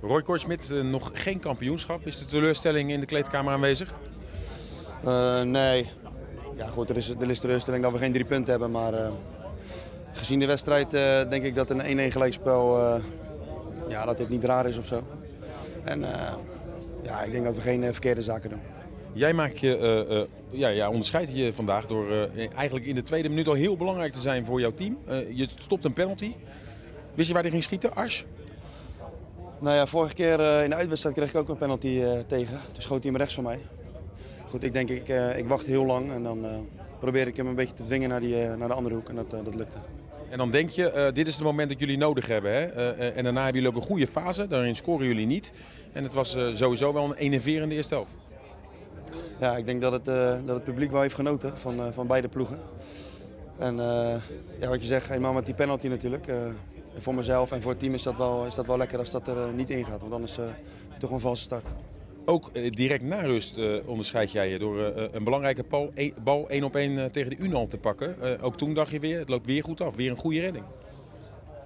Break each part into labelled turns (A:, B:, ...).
A: Roy Kortsmit, uh, nog geen kampioenschap. Is de teleurstelling in de kleedkamer aanwezig?
B: Uh, nee. Ja, goed, er is, er is teleurstelling dat we geen drie punten hebben. Maar uh, gezien de wedstrijd denk ik dat een 1-1 gelijkspel ja, dat dit niet raar is of zo. En ja, ik denk dat we geen verkeerde zaken doen.
A: Jij maakt je, ja, ja, onderscheidt je vandaag door eigenlijk in de tweede minuut al heel belangrijk te zijn voor jouw team. je stopt een penalty. Wist je waar hij ging schieten, Ars?
B: Nou ja, vorige keer uh, in de uitwedstrijd kreeg ik ook een penalty uh, tegen. Toen schoot hij hem rechts van mij. Goed, ik denk ik, uh, ik wacht heel lang en dan probeer ik hem een beetje te dwingen naar, die, naar de andere hoek en dat, dat lukte.
A: En dan denk je, dit is het moment dat jullie nodig hebben. Hè? en daarna hebben jullie ook een goede fase, daarin scoren jullie niet. En het was sowieso wel een enerverende eerste helft.
B: Ja, ik denk dat het, dat het publiek wel heeft genoten van, van beide ploegen. En ja, wat je zegt, helemaal met die penalty natuurlijk voor mezelf en voor het team is dat wel, is dat wel lekker als dat er eh, niet in gaat. Want anders uh, toch een valse start.
A: Ook eh, direct na rust onderscheid jij je door een belangrijke bal, e, bal één op één tegen de Unal te pakken. ook toen dacht je weer, het loopt weer goed af. Weer een goede redding.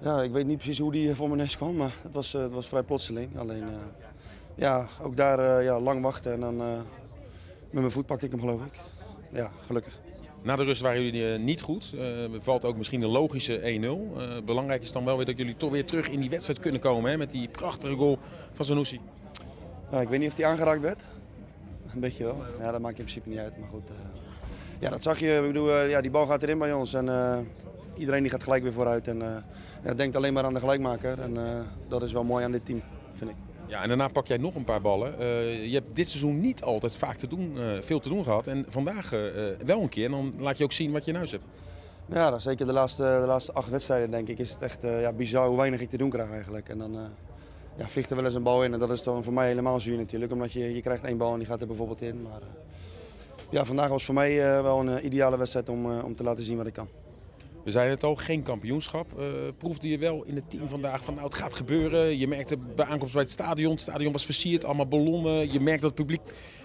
B: Ja, ik weet niet precies hoe die voor mijn neus kwam, maar het was, het was vrij plotseling. Alleen, ja, ook daar ja, lang wachten en dan met mijn voet pakte ik hem geloof ik. Ja, gelukkig.
A: Na de rust waren jullie eh, niet goed. Uh, valt ook misschien een logische 1-0. Uh, eh, belangrijk is dan wel weer dat jullie toch weer terug in die wedstrijd kunnen komen. Hè, met die prachtige goal van Zanussi.
B: Ik weet niet of die aangeraakt werd. Een beetje wel. Ja, dat maakt in principe niet uit. Maar goed. ja, dat zag je. Ik bedoel, ja, die bal gaat erin bij ons. En iedereen die gaat gelijk weer vooruit. En ja, denkt alleen maar aan de gelijkmaker. En dat is wel mooi aan dit team, vind ik.
A: Ja, en daarna pak jij nog een paar ballen. Uh, je hebt dit seizoen niet altijd vaak te doen, uh, veel te doen gehad. En vandaag uh, wel een keer. En dan laat je ook zien wat je in huis hebt.
B: Ja, zeker de laatste, de laatste acht wedstrijden denk ik is het echt ja, bizar hoe weinig ik te doen krijg eigenlijk. En dan ja, vliegt er wel eens een bal in. En dat is dan voor mij helemaal zuur natuurlijk. Omdat je, je krijgt één bal en die gaat er bijvoorbeeld in. Maar ja, vandaag was voor mij wel een ideale wedstrijd om, om te laten zien wat ik kan.
A: We zeiden het al, geen kampioenschap. Uh, proefde je wel in het team vandaag van nou het gaat gebeuren. Je merkte bij aankomst bij het stadion, het stadion was versierd, allemaal ballonnen. Je merkt dat het publiek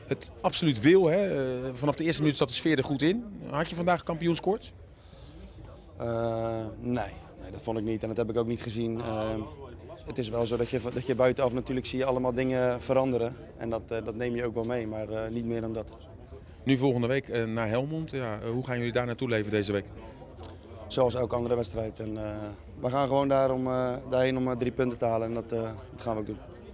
A: het absoluut wil. Hè? Uh, vanaf de eerste minuut zat de sfeer er goed in. Had je vandaag kampioenskoorts?
B: Uh, nee. nee, dat vond ik niet en dat heb ik ook niet gezien. het is wel zo dat je, dat je buitenaf natuurlijk zie je allemaal dingen veranderen. En dat, dat neem je ook wel mee, maar niet meer dan dat.
A: Nu volgende week naar Helmond. Ja, hoe gaan jullie daar naartoe leven deze week?
B: Zoals elke andere wedstrijd. En, uh, we gaan gewoon daar om, uh, daarheen om uh, drie punten te halen en dat, dat gaan we ook doen.